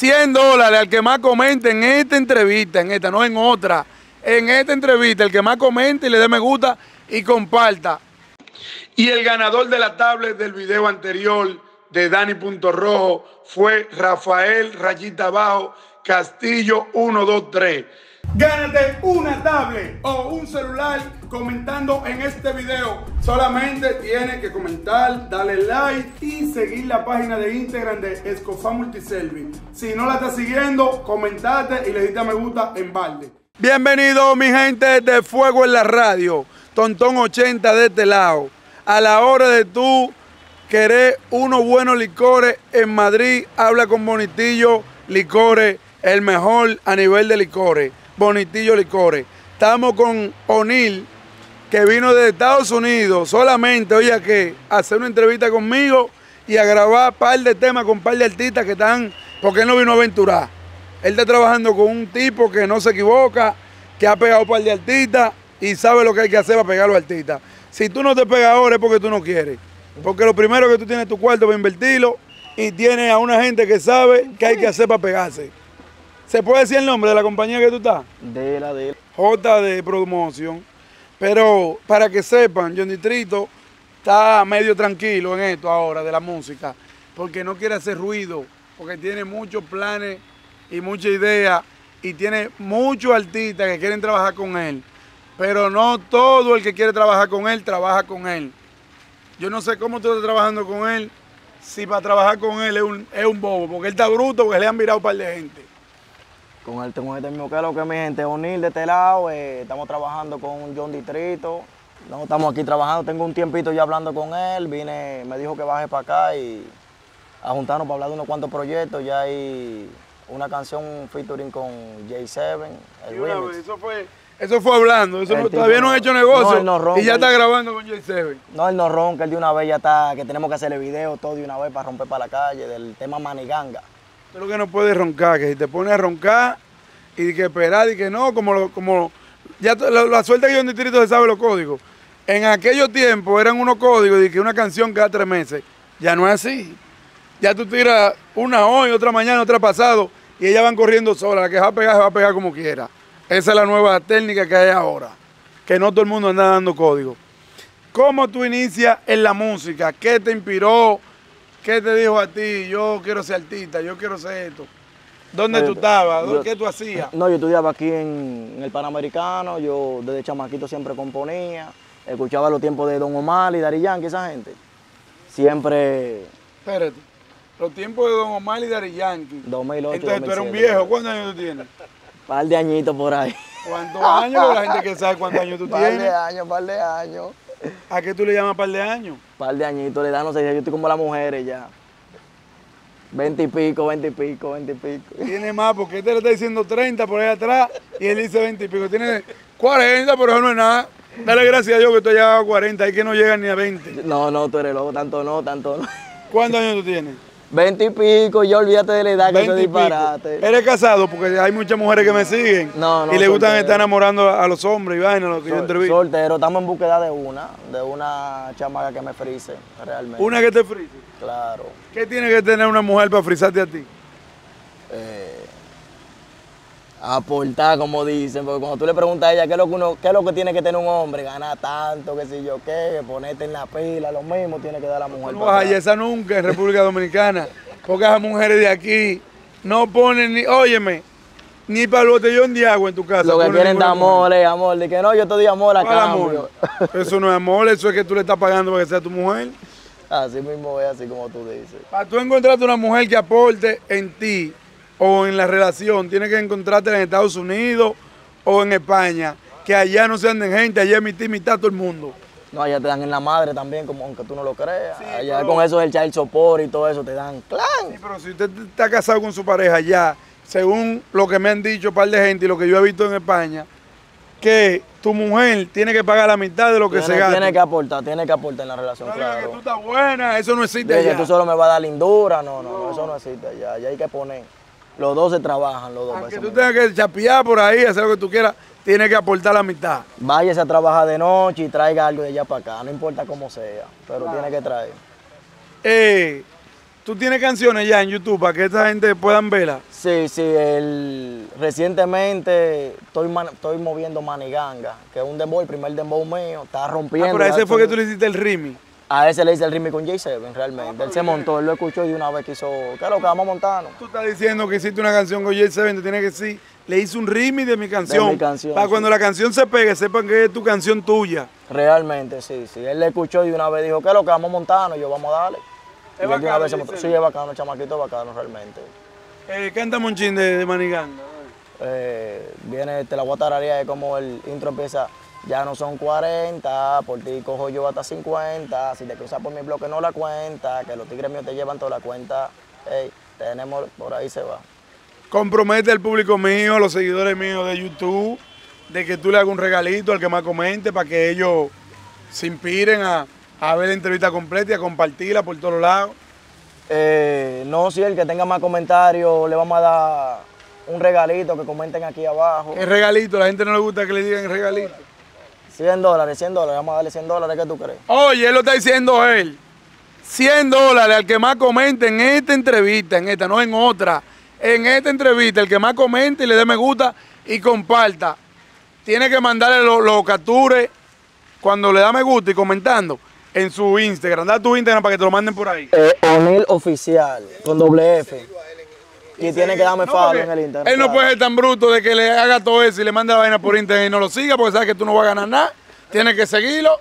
100 dólares al que más comente en esta entrevista, en esta, no en otra, en esta entrevista, el que más comente y le dé me gusta y comparta. Y el ganador de la tablet del video anterior de Dani Punto Rojo fue Rafael Rayita Abajo Castillo 123. Gánate una tablet o un celular comentando en este video. Solamente tienes que comentar, darle like y seguir la página de Instagram de Escofá Multiservice. Si no la estás siguiendo, comentate y le diste me gusta en balde. Bienvenido mi gente de Fuego en la Radio, Tontón 80 de este lado. A la hora de tú querer unos buenos licores en Madrid, habla con Bonitillo Licores, el mejor a nivel de licores. Bonitillo Licores. Estamos con O'Neill, que vino de Estados Unidos solamente, oye, que hacer una entrevista conmigo y a grabar un par de temas con un par de artistas que están, porque él no vino a aventurar. Él está trabajando con un tipo que no se equivoca, que ha pegado un par de artistas y sabe lo que hay que hacer para pegar a los artistas. Si tú no te pegas ahora es porque tú no quieres. Porque lo primero que tú tienes tu cuarto para invertirlo y tienes a una gente que sabe qué hay que hacer para pegarse. ¿Se puede decir el nombre de la compañía que tú estás? De la de JD Promotion. Pero para que sepan, John Distrito está medio tranquilo en esto ahora de la música, porque no quiere hacer ruido, porque tiene muchos planes y muchas ideas y tiene muchos artistas que quieren trabajar con él. Pero no todo el que quiere trabajar con él trabaja con él. Yo no sé cómo tú estás trabajando con él, si para trabajar con él es un, es un bobo, porque él está bruto, porque le han mirado un par de gente. Con él tengo este mismo que lo que mi gente, O'Neill de este lado, eh, estamos trabajando con John Distrito, no estamos aquí trabajando, tengo un tiempito ya hablando con él, vine, me dijo que baje para acá y a juntarnos para hablar de unos cuantos proyectos, ya hay una canción featuring con J7, el Y una remix. vez, eso fue, eso fue hablando, eso El no- todavía no han hecho negocio no, ronca, y ya está grabando con J7. No, él no ronca, él de una vez ya está, que tenemos que hacerle video todo de una vez para romper para la calle, del tema Maniganga. Tú lo que no puedes roncar, que si te pones a roncar y que esperar y que no, como, como ya la, la suerte que yo en distrito se sabe los códigos. En aquellos tiempos eran unos códigos de que una canción cada tres meses. Ya no es así. Ya tú tiras una hoy, otra mañana, otra pasado y ellas van corriendo solas. La que va a pegar, se va a pegar como quiera. Esa es la nueva técnica que hay ahora. Que no todo el mundo anda dando código. ¿Cómo tú inicias en la música? ¿Qué te inspiró? ¿Qué te dijo a ti? Yo quiero ser artista, yo quiero ser esto. ¿Dónde Eh, tú estabas? yo- ¿Qué tú hacías? No, yo estudiaba aquí en, en el Panamericano, yo desde chamaquito siempre componía, escuchaba los tiempos de Don Omar y Dari Yankee, esa gente. Siempre Espérate. Los tiempos de Don Omar y Dari Yankee. 2008, Entonces tú eres un 2007, viejo. ¿Cuántos años tú tienes? par de añitos por ahí. ¿Cuántos años? La gente que sabe cuántos años tú Par de tienes. años, par de años. ¿A qué tú le llamas par de años? Par de añitos, le dan, no sé, yo estoy como las mujeres ya. Veinte y pico, veinte y pico, veinte y pico. Tiene más, porque este le está diciendo 30 por ahí atrás y él dice 20 y pico. Tiene 40, pero eso no es nada. Dale gracias a Dios que tú llegado a 40 y que no llegan ni a 20. No, no, tú eres loco, tanto no, tanto no. ¿Cuántos años tú tienes? Veinte y pico, ya olvídate de la edad que eso 20 es y pico. disparate. ¿Eres casado? Porque hay muchas mujeres que me siguen No, no, y le gustan estar enamorando a los hombres y vaina, lo que yo entrevisto. Soltero, estamos en búsqueda de una, de una chamaca que me frise, realmente. Una que te frise. Claro. ¿Qué tiene que tener una mujer para frisarte a ti? Eh, aportar, como dicen, porque cuando tú le preguntas a ella qué es lo que uno, qué es lo que tiene que tener un hombre, ganar tanto, qué sé yo qué, ponerte en la pila, lo mismo tiene que dar la mujer. No vas esa nunca en República Dominicana. Porque esas mujeres de aquí no ponen ni, óyeme, ni para el botellón de agua en tu casa. Lo que quieren de amor, es amor, de que no, yo te doy amor a ¿Cuál cambio. amor? Eso no es amor, eso es que tú le estás pagando para que sea tu mujer. Así mismo es, así como tú dices. Para tú encontrarte una mujer que aporte en ti o en la relación, tienes que encontrarte en Estados Unidos o en España. Que allá no se anden gente, allá es mitad y mitad todo el mundo. No, allá te dan en la madre también, como aunque tú no lo creas. Sí, allá pero- con eso del child support y todo eso te dan clan. Sí, pero si usted está casado con su pareja ya, según lo que me han dicho un par de gente y lo que yo he visto en España, que tu mujer tiene que pagar la mitad de lo que Tiene, se gasta. tiene que aportar, tiene que aportar en la relación, no digas que claro. tú estás buena, eso no existe De que allá. tú solo me vas a dar lindura, no, no, no, eso no existe allá. Allá hay que poner. Los dos se trabajan, los dos. Aunque tú tengas que chapear por ahí, hacer lo que tú quieras, tienes que aportar la mitad. Váyase a trabajar de noche y traiga algo de allá para acá, no importa cómo sea, pero tiene que traer. Eh, ¿Tú tienes canciones ya en YouTube para que esta gente puedan verla? Sí, sí, el, recientemente estoy, estoy moviendo Maniganga, que es un dembow, el primer dembow mío, está rompiendo. Ah, pero ese fue que tú le hiciste el rimi. A ese le hice el ritmo con J7 realmente. él se montó, él lo escuchó y una vez quiso, ¿qué es lo que vamos a montarnos? Tú estás diciendo que hiciste una canción con J7, tú tienes que decir, le hice un ritmo de mi canción. De mi canción para cuando la canción se pegue, sepan que es tu canción tuya. Realmente, sí, sí. Él le escuchó y una vez dijo, ¿qué es lo que vamos a montarnos? Y yo, vamos a darle. ¿Es bacano, vez se Sí, es bacano, chamaquito bacano realmente. Eh, cántame un chin de, de Maniganga. Eh, viene, te la voy a como el intro empieza. Ya no son 40, por ti cojo yo hasta 50. Si te cruzas por mi bloque no la cuenta, que los tigres míos te llevan toda la cuenta. Hey, tenemos, por ahí se va. Compromete al público mío, a los seguidores míos de YouTube, de que tú le hagas un regalito al que más comente para que ellos se inspiren a, ver la entrevista completa y a compartirla por todos lados. Eh, no, si el que tenga más comentarios le vamos a dar un regalito que comenten aquí abajo. El regalito, la gente no le gusta que le digan el regalito. 100 dólares, 100 dólares, vamos a darle 100 dólares, ¿qué tú crees? Oye, él lo está diciendo él. 100 dólares al que más comente en esta entrevista, en esta, no en otra. En esta entrevista, el que más comente y le dé me gusta y comparta, tiene que mandarle los lo captures cuando le da me gusta y comentando en su Instagram. Da tu Instagram para que te lo manden por ahí. Eh, Onil Oficial, con doble F. Y tiene que darme follow en el Instagram. Él no puede ser tan bruto de que le haga todo eso y le mande la vaina por Instagram y no lo siga porque sabe que tú no vas a ganar nada. Tiene que seguirlo.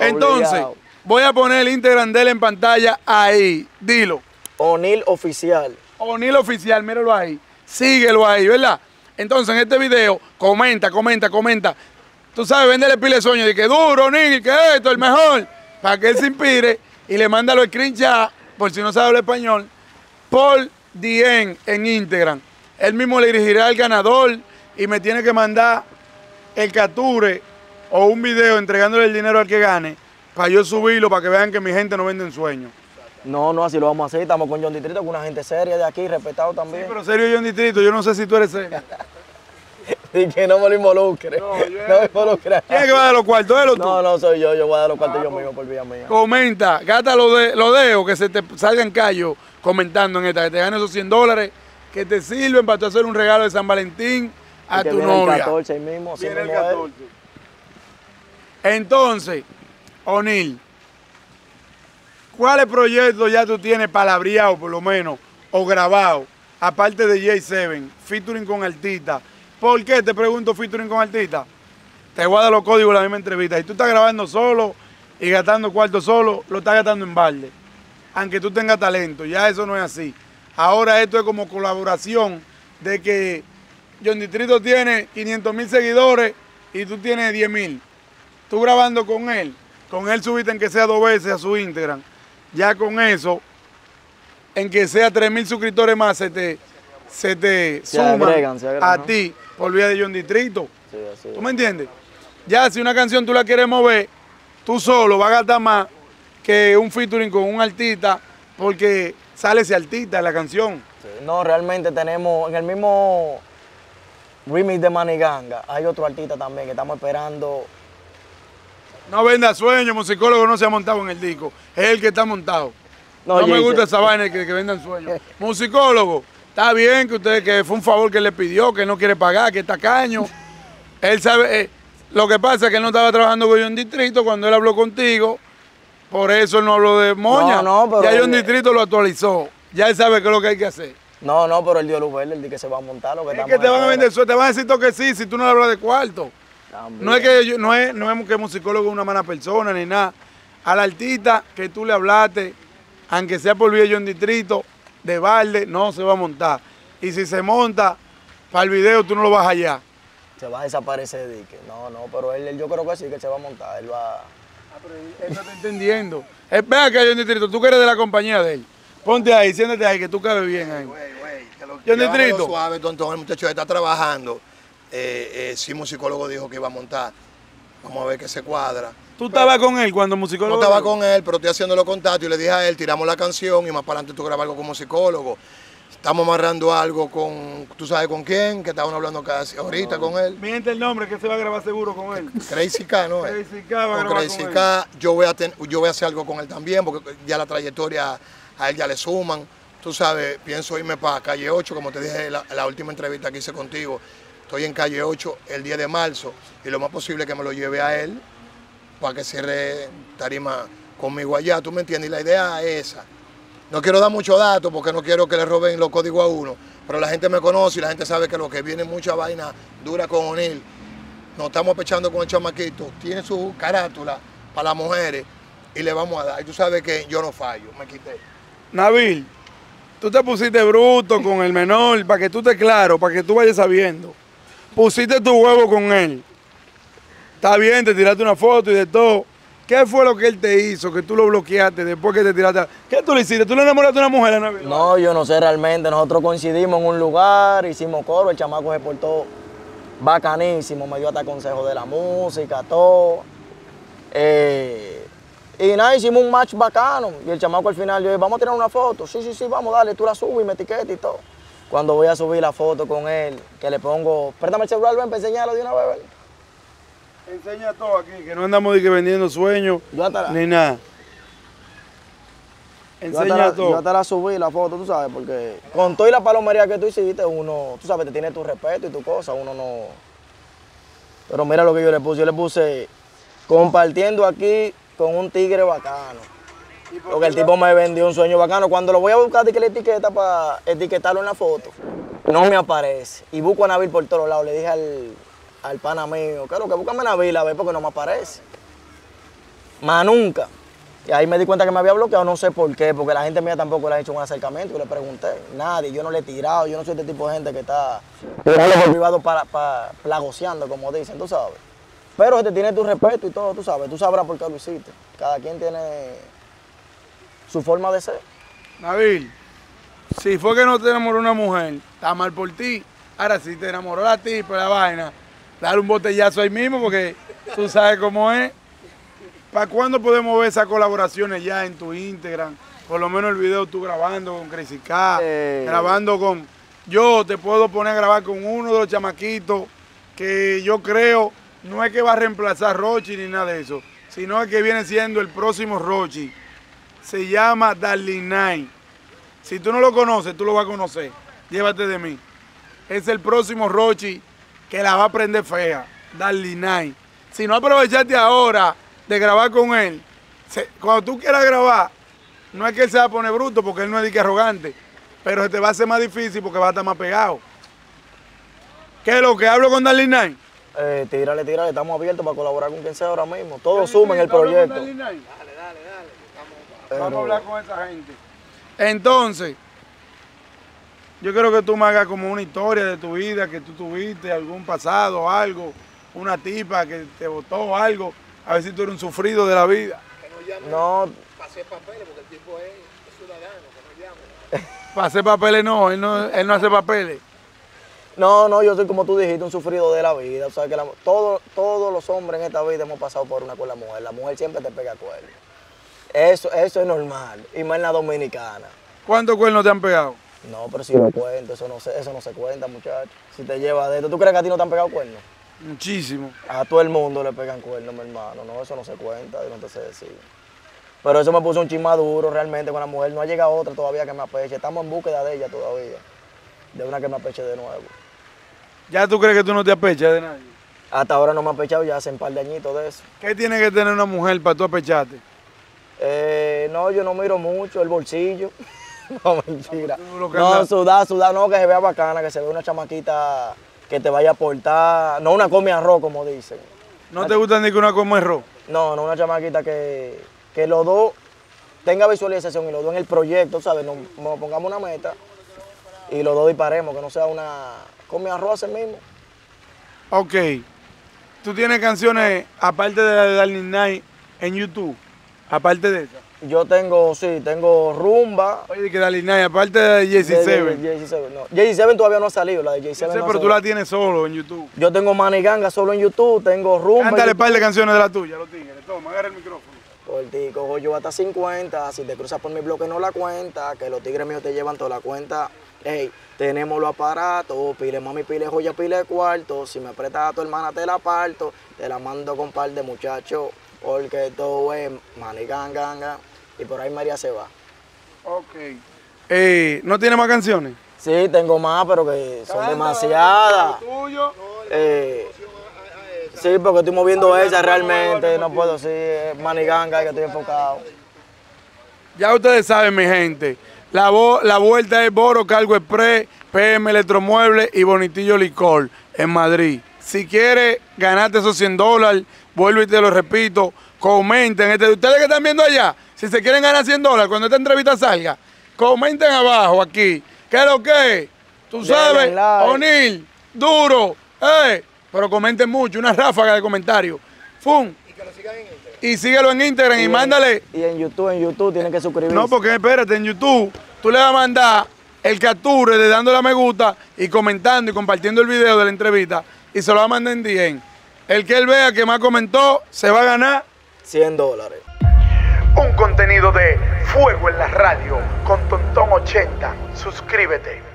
Entonces, voy a poner el Instagram de él en pantalla ahí. Dilo. Onil Oficial. Onil Oficial, míralo ahí. Síguelo ahí, ¿verdad? Entonces, en este video, comenta, comenta, comenta. Tú sabes, véndele pile de sueño de que duro, Onil, que esto, el mejor. Para que él se inspire y le manda los screenshots, por si no sabe hablar español, por DM en Instagram. Él mismo le dirigirá al ganador y me tiene que mandar el capture o un video entregándole el dinero al que gane para yo subirlo para que vean que mi gente no vende en sueños. No, no, así lo vamos a hacer. Estamos con John Distrito, con una gente seria de aquí, respetado también. Sí, pero serio John Distrito, yo no sé si tú eres serio. y que no me lo involucre. No, yo no me involucre. ¿Quién es que va a dar los cuartos? ¿Él o tú? No, no soy yo, yo voy a dar los cuartos yo mismo por vía mía. Comenta, gasta los de, lo dedos que se te salgan callos comentando en esta, que te ganes esos 100 dólares que te sirven para hacer un regalo de San Valentín a tu novia. El 14 mismo, viene el 14. Entonces, O'Neill, ¿cuáles proyectos ya tú tienes palabreado por lo menos o grabado? Aparte de J7, featuring con artista. ¿Por qué te pregunto featuring con artista? Te voy a dar los códigos de la misma entrevista. Y tú estás grabando solo y gastando cuarto solo, lo estás gastando en balde aunque tú tengas talento. Ya eso no es así. Ahora esto es como colaboración de que John Distrito tiene 500 mil seguidores y tú tienes 10 mil. Tú grabando con él, con él subiste en que sea dos veces a su Instagram. Ya con eso, en que sea 3 mil suscriptores más, se te, se te a ti por vía de John Distrito. ¿Tú me entiendes? Ya si una canción tú la quieres mover, tú solo vas a gastar más que un featuring con un artista, porque sale ese artista en la canción. no, realmente tenemos en el mismo remix de Maniganga, hay otro artista también que estamos esperando. No venda sueño, musicólogo no se ha montado en el disco, es el que está montado. No, me gusta esa vaina que, que vendan sueños. musicólogo, está bien que usted, que fue un favor que le pidió, que no quiere pagar, que está caño. Él sabe, eh, lo que pasa es que él no estaba trabajando con un distrito cuando él habló contigo por eso él no habló de moña. No, no, pero ya un distrito lo actualizó. Ya él sabe qué es lo que hay que hacer. No, no, pero él dio luz verde, él dice que se va a montar lo que Es que te van a vender suerte, te van a decir que sí si tú no le hablas de cuarto. No es que no es, no es que musicólogo es una mala persona ni nada. Al artista que tú le hablaste, aunque sea por vía un distrito, de balde, no se va a montar. Y si se monta, para el video tú no lo vas allá. Se va a desaparecer, Dique. No, no, pero él, yo creo que sí, que se va a montar. Él va él no está entendiendo. Espera que hay un distrito, tú que eres de la compañía de él. Ponte ahí, siéntate ahí, que tú cabes bien ahí. Güey, güey, distrito. Suave, tonto, el muchacho está trabajando. Eh, eh, sí, musicólogo dijo que iba a montar. Vamos a ver qué se cuadra. ¿Tú estabas con él cuando musicólogo? No estaba con él, pero estoy haciendo los contactos y le dije a él, tiramos la canción y más para adelante tú grabas algo con musicólogo. Estamos amarrando algo con, ¿tú sabes con quién? Que estaban hablando casi ahorita con él. Miente el nombre que se va a grabar seguro con él. Crazy K, ¿no? Crazy K va a con Crazy K, yo voy a, yo voy a hacer algo con él también, porque ya la trayectoria a él ya le suman. Tú sabes, pienso irme para calle 8, como te dije en la, la última entrevista que hice contigo. Estoy en calle 8 el 10 de marzo y lo más posible es que me lo lleve a él para que cierre tarima conmigo allá. ¿Tú me entiendes? Y la idea es esa. No quiero dar muchos datos porque no quiero que le roben los códigos a uno, pero la gente me conoce y la gente sabe que lo que viene mucha vaina dura con O'Neill. Nos estamos pechando con el chamaquito, tiene su carátula para las mujeres y le vamos a dar. Y tú sabes que yo no fallo, me quité. Nabil, tú te pusiste bruto con el menor para que tú estés claro, para que tú vayas sabiendo. Pusiste tu huevo con él. Está bien, te tiraste una foto y de todo. ¿Qué fue lo que él te hizo? Que tú lo bloqueaste después que te tiraste. ¿Qué tú le hiciste? ¿Tú le enamoraste a una mujer, Nabil? No, yo no sé realmente. Nosotros coincidimos en un lugar, hicimos coro, el chamaco se portó bacanísimo, me dio hasta consejo de la música, todo. Eh, y nada, hicimos un match bacano. Y el chamaco al final, yo dije, vamos a tirar una foto. Sí, sí, sí, vamos, dale, tú la subes y me etiquetas y todo. Cuando voy a subir la foto con él, que le pongo, préstame el celular, ven, para enseñarlo de una vez. ven". Enseña todo aquí, que no andamos de que vendiendo sueños Yo ni nada. Yo hasta, Enseña la, yo todo. hasta la subí la foto, tú sabes, porque con toda la palomería que tú hiciste, uno, tú sabes, te tiene tu respeto y tu cosa, uno no. Pero mira lo que yo le puse, yo le puse compartiendo aquí con un tigre bacano. Porque el tipo me vendió un sueño bacano. Cuando lo voy a buscar de que la etiqueta para etiquetarlo en la foto, no me aparece. Y busco a Nabil por todos lados. Le dije al, al pana mío, claro, que búscame a Nabil a ver porque no me aparece. Más nunca. Y ahí me di cuenta que me había bloqueado, no sé por qué, porque la gente mía tampoco le ha hecho un acercamiento. Yo le pregunté, nadie, yo no le he tirado, yo no soy este tipo de gente que está privado para, para plagoceando, como dicen, tú sabes. Pero te tiene tu respeto y todo, tú sabes, tú sabrás por qué lo hiciste. Cada quien tiene su forma de ser. Nabil, si fue que no te enamoró una mujer, está mal por ti. Ahora, si te enamoró la tipa, la vaina, dale un botellazo ahí mismo porque tú sabes cómo es. ¿Para cuándo podemos ver esas colaboraciones ya en tu Instagram? Por lo menos el video tú grabando con Crazy K, Eh. grabando con... Yo te puedo poner a grabar con uno de los chamaquitos que yo creo no es que va a reemplazar Rochi ni nada de eso, sino es que viene siendo el próximo Rochi. Se llama Darling Night. Si tú no lo conoces, tú lo vas a conocer. Llévate de mí. Es el próximo Rochi que la va a prender fea. Darling Night. Si no aprovechaste ahora de grabar con él, se- cuando tú quieras grabar, no es que él se va a poner bruto porque él no es de que arrogante, pero se te va a hacer más difícil porque va a estar más pegado. ¿Qué es lo que hablo con Darling Night? Eh, tírale, tírale, estamos abiertos para colaborar con quien sea ahora mismo. Todos sumen el proyecto. Vamos a hablar con esa gente. Entonces, yo quiero que tú me hagas como una historia de tu vida, que tú tuviste algún pasado, algo, una tipa que te votó algo, a ver si tú eres un sufrido de la vida. No, Para hacer papeles no, él no, él no hace papeles. No, no, yo soy como tú dijiste, un sufrido de la vida. O sea, que la- todo- todos los hombres en esta vida hemos pasado por una con la mujer. La mujer siempre te pega cuernos. Eso, eso es normal, y más en la dominicana. ¿Cuántos cuernos te han pegado? No, pero si lo cuento, eso no, se, eso no se cuenta, muchacho. Si te lleva de esto, ¿tú crees que a ti no te han pegado cuernos? Muchísimo. A todo el mundo le pegan cuernos, mi hermano. No, eso no se cuenta, yo no te sé decir. Pero eso me puso un chisma duro realmente con la mujer. No ha llegado otra todavía que me apeche. Estamos en búsqueda de ella todavía. De una que me apeche de nuevo. ¿Ya tú crees que tú no te apechas de nadie? Hasta ahora no me ha pechado ya hace un par de añitos de eso. ¿Qué tiene que tener una mujer para tú apecharte? Eh, no, yo no miro mucho el bolsillo. no, mentira. No, sudar, sudar, no, que se vea bacana, que se vea una chamaquita que te vaya a aportar. No una come arroz, como dicen. ¿No te gusta ni que una coma arroz? No, no una chamaquita que, que los dos tenga visualización y los dos en el proyecto, ¿sabes? Nos, nos pongamos una meta y los dos disparemos, que no sea una come arroz ese mismo. Ok. ¿Tú tienes canciones, aparte de la de Darling Night, en YouTube? Aparte de esa. Yo tengo, sí, tengo rumba. Oye, que Darling Night, aparte de de- de- Jesse de- Seven. de Jay-Z, no. Jay-Z todavía no ha salido, la de Jay-Z Yo sé, no ha pero tú la tienes solo en YouTube. Yo tengo Maniganga solo en YouTube, tengo rumba. Cántale YouTube. par de canciones de la tuya, los tigres. Toma, agarra el micrófono. Por ti cojo yo hasta 50, si te cruzas por mi bloque no la cuenta, que los tigres míos te llevan toda la cuenta. Ey, tenemos los aparatos, pile mami, pile joya, pile cuarto. Si me apretas a tu hermana te la parto, te la mando con par de muchachos, porque todo es maniganga. Y por ahí María se va. Ok. Eh, ¿No tiene más canciones? Sí, tengo más, pero que son demasiadas. ¿Tuyo? Eh, sí, porque estoy moviendo esa realmente, no puedo decir maniganga que estoy enfocado. Ya ustedes saben, mi gente. La, la vuelta es Boro Cargo Express, PM Electromuebles y Bonitillo Licor en Madrid. Si quieres ganarte esos 100 dólares, vuelvo y te lo repito, comenten. Este, ustedes que están viendo allá, si se quieren ganar 100 dólares cuando esta entrevista salga, comenten abajo aquí. ¿Qué es lo que? Tú sabes. O'Neill, duro, eh. Pero comenten mucho, una ráfaga de comentarios. ¡Fum! Y síguelo en Instagram y, en- mándale Y en YouTube, en YouTube tienen que suscribirse. no, porque espérate, en YouTube tú le vas a mandar el capture de dándole a me gusta y comentando y compartiendo el video de la entrevista y se lo va a mandar en DM. El que él vea que más comentó se va a ganar 100 dólares. un contenido de Fuego en la Radio con Tontón 80. Suscríbete.